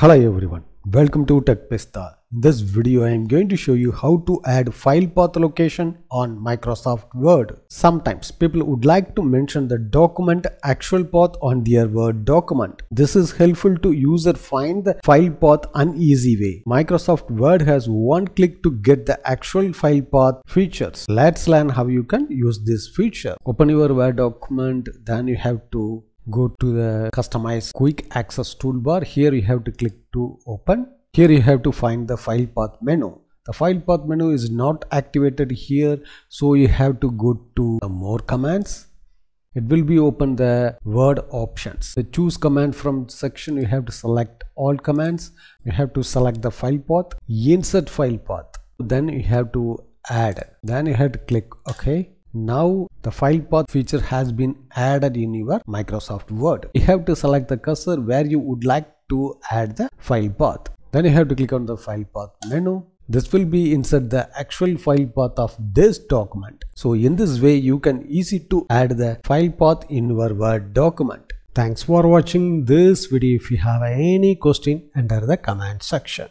Hello everyone, welcome to Tech Pistha. In this video I am going to show you how to add file path location on Microsoft Word. Sometimes people would like to mention the document actual path on their Word document. This is helpful to user find the file path an easy way. Microsoft Word has one click to get the actual file path features. Let's learn how you can use this feature. Open your Word document, then you have to go to the customize quick access toolbar. Here you have to click to open. Here you have to find the file path menu. The file path menu is not activated here so you have to go to more commands. It will be open the word options. The choose command from section you have to select all commands. You have to select the file path insert file path. Then you have to add. Then you have to click ok now the file path feature has been added in your Microsoft Word. You have to select the cursor where you would like to add the file path. Then you have to click on the file path menu. This will be insert the actual file path of this document. So in this way you can easy to add the file path in your Word document. Thanks for watching this video. If you have any question enter the comment section.